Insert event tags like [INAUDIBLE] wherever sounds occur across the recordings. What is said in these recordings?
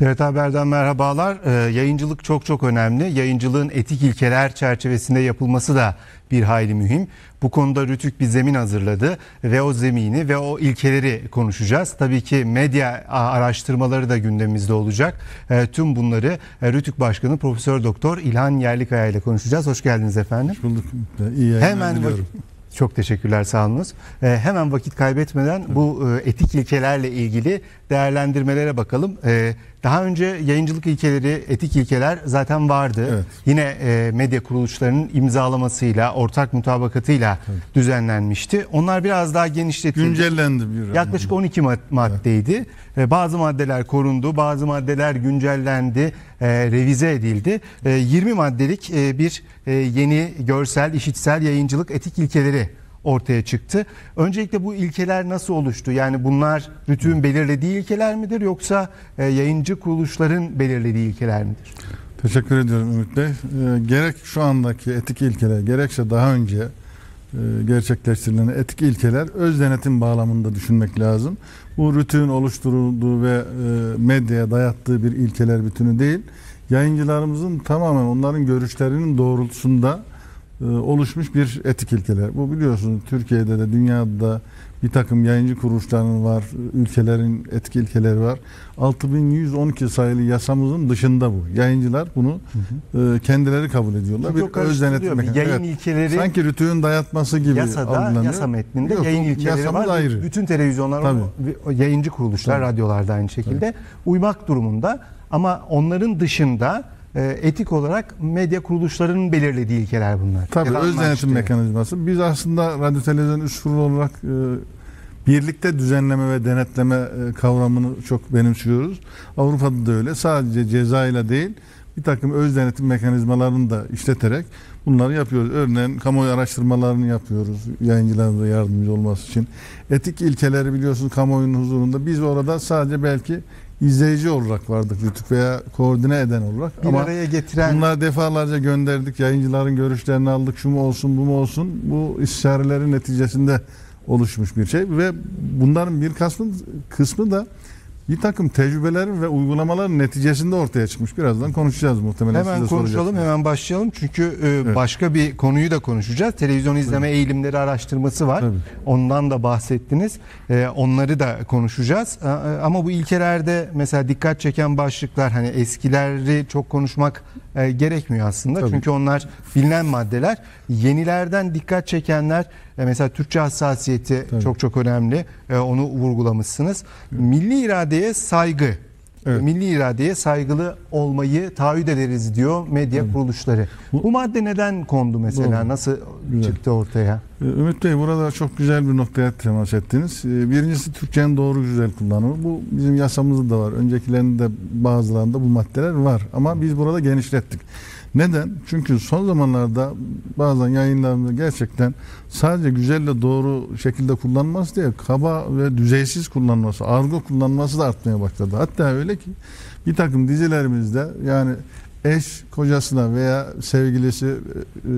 TRT Haber'den merhabalar. Ee, yayıncılık çok çok önemli. Yayıncılığın etik ilkeler çerçevesinde yapılması da bir hayli mühim. Bu konuda Rütük bir zemin hazırladı ve o zemini ve o ilkeleri konuşacağız. Tabii ki medya araştırmaları da gündemimizde olacak. Ee, tüm bunları e, Rütük Başkanı Profesör Doktor İlhan Yerlikaya ile konuşacağız. Hoş geldiniz efendim. Hoş bulduk. İyi yayınlar Hemen diliyorum. Çok teşekkürler sağ olunuz. Ee, hemen vakit kaybetmeden bu e, etik ilkelerle ilgili değerlendirmelere bakalım. Ee, daha önce yayıncılık ilkeleri, etik ilkeler zaten vardı. Evet. Yine e, medya kuruluşlarının imzalamasıyla, ortak mutabakatıyla düzenlenmişti. Onlar biraz daha genişletildi. Güncellendi bir Yaklaşık 12 mad- maddeydi. E, Bazı maddeler korundu, bazı maddeler güncellendi, e, revize edildi. E, 20 maddelik e, bir e, yeni görsel, işitsel yayıncılık etik ilkeleri ortaya çıktı. Öncelikle bu ilkeler nasıl oluştu? Yani bunlar RTÜK'ün belirlediği ilkeler midir yoksa e, yayıncı kuruluşların belirlediği ilkeler midir? Teşekkür ediyorum Ümit Bey. Ee, gerek şu andaki etik ilkeler gerekse daha önce e, gerçekleştirilen etik ilkeler öz denetim bağlamında düşünmek lazım. Bu rütün oluşturulduğu ve e, medyaya dayattığı bir ilkeler bütünü değil. Yayıncılarımızın tamamen onların görüşlerinin doğrultusunda e, oluşmuş bir etik ilkeler. Bu biliyorsunuz Türkiye'de de dünyada da bir takım yayıncı kuruluşlarının var, ülkelerin etik ilkeleri var. 6112 sayılı yasamızın dışında bu. Yayıncılar bunu e, kendileri kabul ediyorlar. Çünkü o öz denetim Bir mekanizması. Yayın ilkeleri Sanki rütüğün dayatması gibi yasada, algılanıyor. yasa metninde Yok, yayın ilkeleri var. ayrı. Bütün televizyonlar, Tabii. yayıncı kuruluşlar, Tabii. radyolarda aynı şekilde uymak durumunda. Ama onların dışında e, etik olarak medya kuruluşlarının belirlediği ilkeler bunlar. Tabii öz denetim mekanizması. Biz aslında radyo televizyon üst kurulu olarak e, birlikte düzenleme ve denetleme e, kavramını çok benimsiyoruz. Avrupa'da da öyle. Sadece ceza ile değil bir takım öz denetim mekanizmalarını da işleterek bunları yapıyoruz. Örneğin kamuoyu araştırmalarını yapıyoruz yayıncıların da yardımcı olması için. Etik ilkeleri biliyorsunuz kamuoyunun huzurunda. Biz orada sadece belki izleyici olarak vardık Rütük veya koordine eden olarak. bir Ama araya getiren Bunlar defalarca gönderdik. Yayıncıların görüşlerini aldık. Şu mu olsun, bu mu olsun. Bu istişarelerin neticesinde oluşmuş bir şey ve bunların bir kısmı, kısmı da bir takım tecrübelerin ve uygulamaların neticesinde ortaya çıkmış. Birazdan konuşacağız muhtemelen. Hemen konuşalım, hemen başlayalım. Çünkü e, başka bir konuyu da konuşacağız. Televizyon izleme eğilimleri araştırması var. Tabii. Ondan da bahsettiniz. E, onları da konuşacağız. E, ama bu ilkelerde mesela dikkat çeken başlıklar hani eskileri çok konuşmak gerekmiyor aslında. Tabii. Çünkü onlar bilinen maddeler. Yenilerden dikkat çekenler mesela Türkçe hassasiyeti Tabii. çok çok önemli. E, onu vurgulamışsınız. Milli iradeye saygı. Evet. Milli iradeye saygılı olmayı taahhüt ederiz diyor medya kuruluşları. Bu, Bu- madde neden kondu mesela? Doğru. Nasıl Güzel. çıktı ortaya? Ee, Ümit Bey burada çok güzel bir noktaya temas ettiniz. Birincisi Türkçenin doğru güzel kullanımı. Bu bizim yasamızda da var. Öncekilerinde bazılarında bu maddeler var. Ama biz burada genişlettik. Neden? Çünkü son zamanlarda bazen yayınlarında gerçekten sadece güzelle doğru şekilde kullanması değil, kaba ve düzeysiz kullanması, argo kullanması da artmaya başladı. Hatta öyle ki bir takım dizilerimizde yani eş kocasına veya sevgilisi e, e,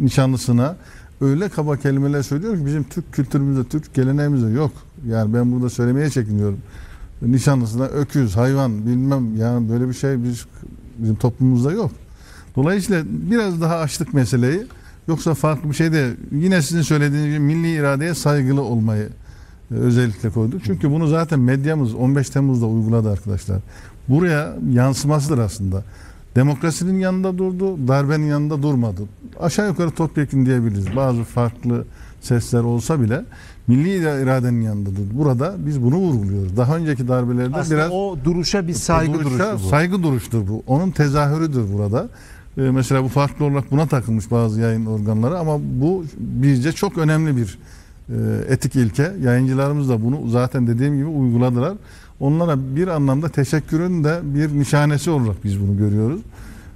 nişanlısına öyle kaba kelimeler söylüyor ki bizim Türk kültürümüzde, Türk geleneğimizde yok. Yani ben burada söylemeye çekiniyorum. Nişanlısına öküz, hayvan bilmem yani böyle bir şey biz, bizim toplumumuzda yok. Dolayısıyla biraz daha açtık meseleyi. Yoksa farklı bir şey de yine sizin söylediğiniz gibi milli iradeye saygılı olmayı e, özellikle koyduk. Çünkü bunu zaten medyamız 15 Temmuz'da uyguladı arkadaşlar. Buraya yansımasıdır aslında. Demokrasinin yanında durdu, darbenin yanında durmadı. Aşağı yukarı topyekun diyebiliriz. Bazı farklı sesler olsa bile milli iradenin yanında durdu. Burada biz bunu vurguluyoruz. Daha önceki darbelerde Aslında biraz o duruşa bir saygı duruşa duruşu bu. Saygı duruştur bu. Onun tezahürüdür burada. Ee, mesela bu farklı olarak buna takılmış bazı yayın organları ama bu bizce çok önemli bir e, etik ilke. Yayıncılarımız da bunu zaten dediğim gibi uyguladılar. Onlara bir anlamda teşekkürün de bir nişanesi olarak biz bunu görüyoruz.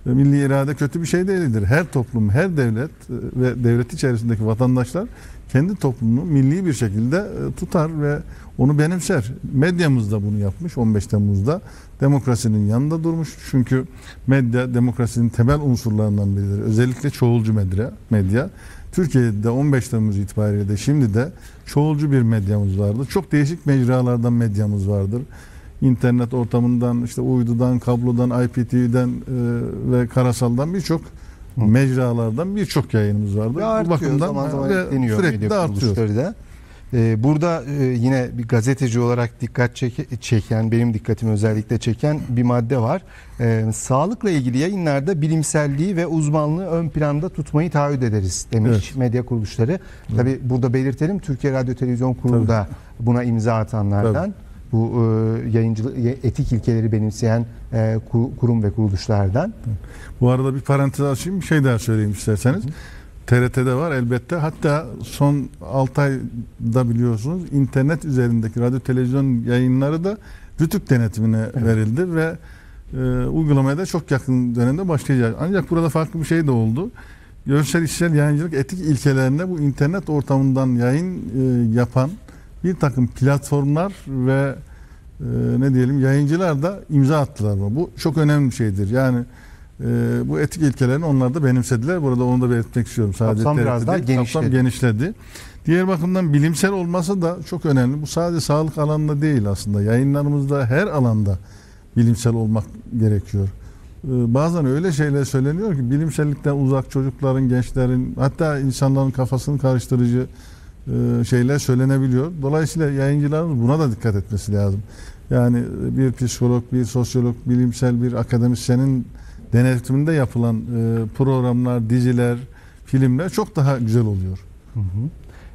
Milli irade kötü bir şey değildir. Her toplum, her devlet e, ve devlet içerisindeki vatandaşlar kendi toplumunu milli bir şekilde e, tutar ve onu benimser. Medyamız da bunu yapmış 15 Temmuz'da. Demokrasinin yanında durmuş. Çünkü medya demokrasinin temel unsurlarından biridir. Özellikle çoğulcu medya. medya. Türkiye'de 15 Temmuz itibariyle de şimdi de çoğulcu bir medyamız vardır. Çok değişik mecralardan medyamız vardır. İnternet ortamından, işte uydudan, kablodan, IPTV'den e, ve karasaldan birçok mecralardan birçok yayınımız vardı. Ve artıyor zaman zaman ve ekleniyor sürekli de artıyor. da. Ee, burada e, yine bir gazeteci olarak dikkat çek- çeken, benim dikkatimi özellikle çeken bir madde var. Ee, sağlıkla ilgili yayınlarda bilimselliği ve uzmanlığı ön planda tutmayı taahhüt ederiz demiş Evet. medya kuruluşları. Tabi burada belirtelim Türkiye Radyo Televizyon Kurulu da buna imza atanlardan. Bu e, yayıncılık etik ilkeleri benimseyen e, ku- kurum ve kuruluşlardan. Bu arada bir parantez açayım bir şey daha söyleyeyim isterseniz. TRT'de var elbette. Hatta son 6 ayda biliyorsunuz internet üzerindeki radyo televizyon yayınları da Rütük denetimine verildi ve e, uygulamaya da çok yakın dönemde başlayacak. Ancak burada farklı bir şey de oldu. Görsel işsel yayıncılık etik ilkelerine bu internet ortamından yayın e, yapan bir takım platformlar ve e, ne diyelim yayıncılar da imza attılar. buna. Bu çok önemli bir şeydir. Yani e, bu etik ilkelerini onlar da benimsediler. Burada onu da belirtmek istiyorum. Sadece Kapsam biraz daha değil, kapsam genişledi. genişledi. Diğer bakımdan bilimsel olması da çok önemli. Bu sadece sağlık alanında değil aslında. Yayınlarımızda her alanda bilimsel olmak gerekiyor. Ee, Bazen öyle şeyler söyleniyor ki bilimsellikten uzak çocukların, gençlerin hatta insanların kafasını karıştırıcı şeyler söylenebiliyor. Dolayısıyla yayıncılarımız buna da dikkat etmesi lazım. Yani e, bir psikolog, bir sosyolog, bilimsel bir akademisyenin denetiminde yapılan e, programlar, diziler, filmler çok daha güzel oluyor. Hı hı.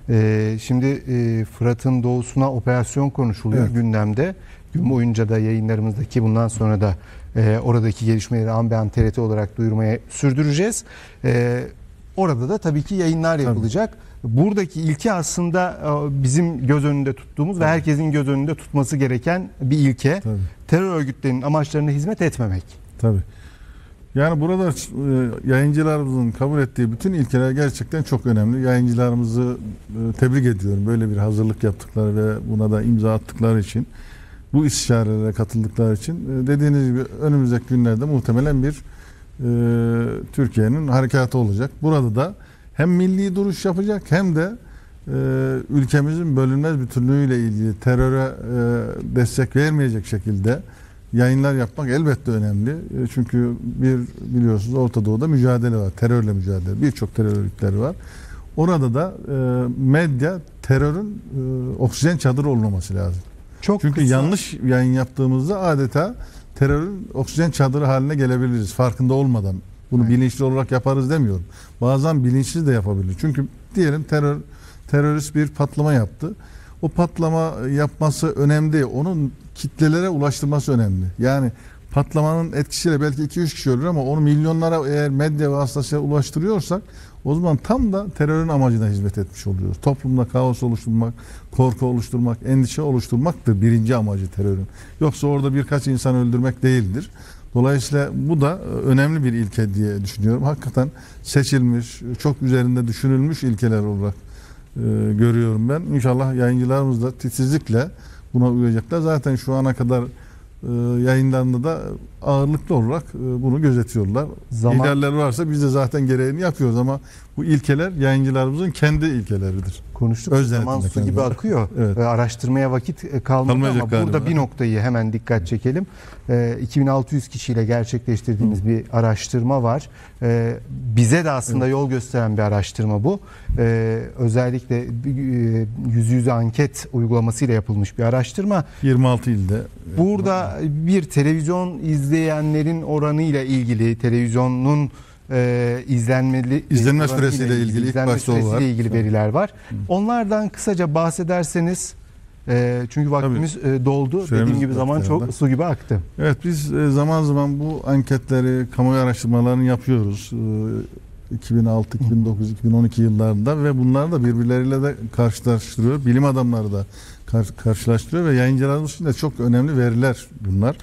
Ee, şimdi e, Fırat'ın doğusuna operasyon konuşuluyor Evet. gündemde. Gün boyunca da yayınlarımızdaki bundan sonra da e, oradaki gelişmeleri Ambean TRT olarak duyurmaya sürdüreceğiz. E, orada da tabii ki yayınlar yapılacak. Buradaki ilke aslında e, bizim göz önünde tuttuğumuz ve Tabii. herkesin göz önünde tutması gereken bir ilke. Tabii. Terör örgütlerinin amaçlarına hizmet etmemek. Tabii. Yani burada e, yayıncılarımızın kabul ettiği bütün ilkeler gerçekten çok önemli. Yayıncılarımızı e, tebrik ediyorum. Böyle bir hazırlık yaptıkları ve buna da imza attıkları için. Bu istişarelere katıldıkları için. Dediğiniz gibi önümüzdeki günlerde muhtemelen bir Türkiye'nin harekatı olacak. Burada da hem milli duruş yapacak hem de e, ülkemizin bölünmez bütünlüğüyle ilgili teröre e, destek vermeyecek şekilde yayınlar yapmak elbette önemli. E, Çünkü bir biliyorsunuz Orta Doğu'da mücadele var. Terörle mücadele. Birçok terör örgütleri var. Orada da e, medya terörün e, oksijen çadırı olmaması lazım. Çok Çünkü kısa- yanlış yayın yaptığımızda adeta terörün oksijen çadırı haline gelebiliriz farkında olmadan. Bunu Evet. bilinçli olarak yaparız demiyorum. Bazen bilinçsiz de yapabilir. Çünkü diyelim terör terörist bir patlama yaptı. O patlama yapması önemli değil. Onun kitlelere ulaştırması önemli. Yani patlamanın etkisiyle belki 2-3 kişi ölür ama onu milyonlara eğer medya vasıtasıyla ulaştırıyorsak o zaman tam da terörün amacına hizmet etmiş oluyoruz. Toplumda kaos oluşturmak, korku oluşturmak, endişe oluşturmaktır birinci amacı terörün. Yoksa orada birkaç insan öldürmek değildir. Dolayısıyla bu da e, önemli bir ilke diye düşünüyorum. Hakikaten seçilmiş, çok üzerinde düşünülmüş ilkeler olarak e, görüyorum ben. İnşallah yayıncılarımız da titizlikle buna uyacaklar. Zaten şu ana kadar yayınlarında da ağırlıklı olarak e, bunu gözetiyorlar. Zaman- İhlaller varsa biz de zaten gereğini yapıyoruz ama bu ilkeler yayıncılarımızın kendi ilkeleridir. konuştuk. Öz Zaman su gibi kendileri. akıyor. [LAUGHS] Evet. Ve araştırmaya vakit e, kalmadı Kalmayacak ama galiba. burada bir noktayı hemen dikkat çekelim. E, 2600 kişiyle gerçekleştirdiğimiz bir araştırma var. E, bize de aslında yol gösteren bir araştırma bu. E, özellikle e, yüz yüze anket uygulamasıyla yapılmış bir araştırma. 26 ilde. Burada bir televizyon izleyenlerin oranı ile ilgili televizyonun e, izlenmeli İzlenme süresiyle ilgili ilk izlenme başta o var. süresiyle ilgili veriler var. Onlardan kısaca bahsederseniz e, çünkü vaktimiz e, doldu. Dediğim gibi zaman çok su gibi aktı. Evet biz e, zaman zaman bu anketleri, kamuoyu araştırmalarını yapıyoruz. E, 2006, 2009, 2012 yıllarında ve bunları da birbirleriyle de karşılaştırıyor. Bilim adamları da kar- karşılaştırıyor ve yayıncılarımız için de çok önemli veriler bunlar.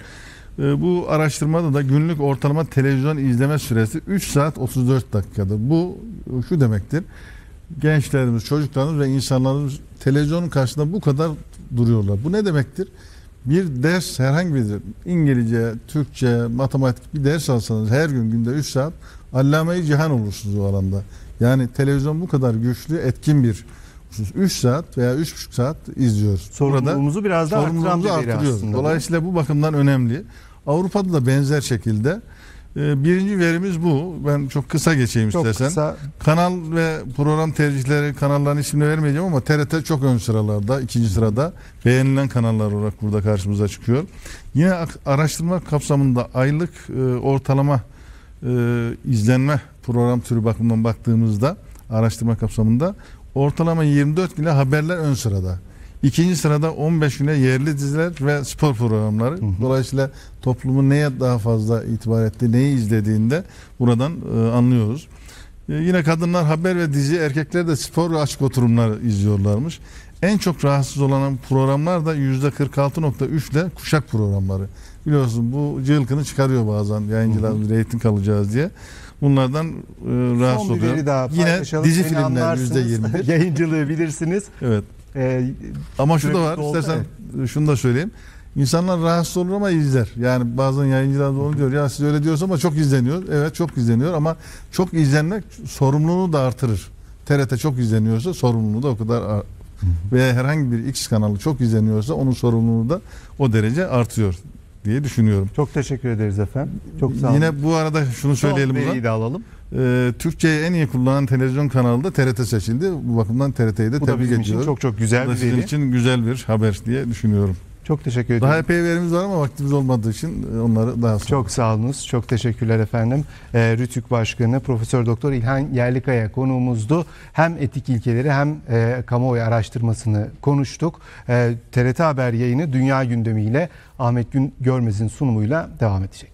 E, Bu araştırmada da günlük ortalama televizyon izleme süresi 3 saat 34 dakikadır. Bu e, şu demektir. Gençlerimiz, çocuklarımız ve insanlarımız televizyonun karşısında bu kadar duruyorlar. Bu ne demektir? Bir ders herhangi bir İngilizce, Türkçe, matematik bir ders alsanız her gün günde 3 saat allame-i cihan olursunuz o alanda. Yani televizyon bu kadar güçlü, etkin bir 3 saat veya 3,5 saat izliyor. Sorumluluğumuzu biraz daha sorumluluğumuzu bir veri artırıyor. aslında. bu. Dolayısıyla bu bakımdan önemli. Avrupa'da da benzer şekilde e, birinci verimiz bu. Ben çok kısa geçeyim çok istersen. kısa Kanal ve program tercihleri kanalların ismini vermeyeceğim ama TRT çok ön sıralarda, ikinci sırada beğenilen kanallar olarak burada karşımıza çıkıyor. Yine araştırma kapsamında aylık e, ortalama e, izlenme program türü bakımından baktığımızda araştırma kapsamında ortalama 24 bile haberler ön sırada. İkinci sırada 15 güne yerli diziler ve spor programları. hı. Dolayısıyla toplumun neye daha fazla itibar ettiği, neyi izlediğinde buradan e, anlıyoruz. E, yine kadınlar haber ve dizi, erkekler de spor ve açık oturumlar izliyorlarmış. En çok rahatsız olan programlar da %46.3 ile kuşak programları. Biliyorsun bu cılkını çıkarıyor bazen yayıncılarımız reyting alacağız diye. Bunlardan e, rahatsız son bir oluyor. veri daha Yine paylaşalım. dizi Beni filmler anlarsınız. %21. [LAUGHS] Yayıncılığı bilirsiniz. Evet. Ee, Ama şu da var. Sürekli oldu, istersen şunu da söyleyeyim. İnsanlar rahatsız olur ama izler. Yani bazen yayıncılar da onu diyor. Ya siz öyle diyorsunuz ama çok izleniyor. Evet çok izleniyor ama çok izlenmek sorumluluğunu da artırır. TRT çok izleniyorsa sorumluluğu da o kadar ar- veya herhangi bir X kanalı çok izleniyorsa onun sorumluluğu da o derece artıyor diye düşünüyorum. çok teşekkür ederiz efendim. Çok sağ olun. Yine bu arada şunu söyleyelim Son buradan. de alalım. Ee, Türkçeyi en iyi kullanan televizyon kanalı da TRT seçildi. Bu bakımdan TRT'yi de Bu da tebrik bizim için ediyorum. çok çok güzel Bu da bir sizin veri. için güzel bir haber diye düşünüyorum. Çok teşekkür ederim. Daha epey verimiz var ama vaktimiz olmadığı için e, onları daha sonra. Çok sağ olunuz. Çok teşekkürler efendim. Ee, Rütük Başkanı Profesör Doktor İlhan Yerlikaya konuğumuzdu. Hem etik ilkeleri hem e, kamuoyu araştırmasını konuştuk. E, TRT Haber yayını dünya gündemiyle Ahmet Gün Görmez'in sunumuyla devam edecek.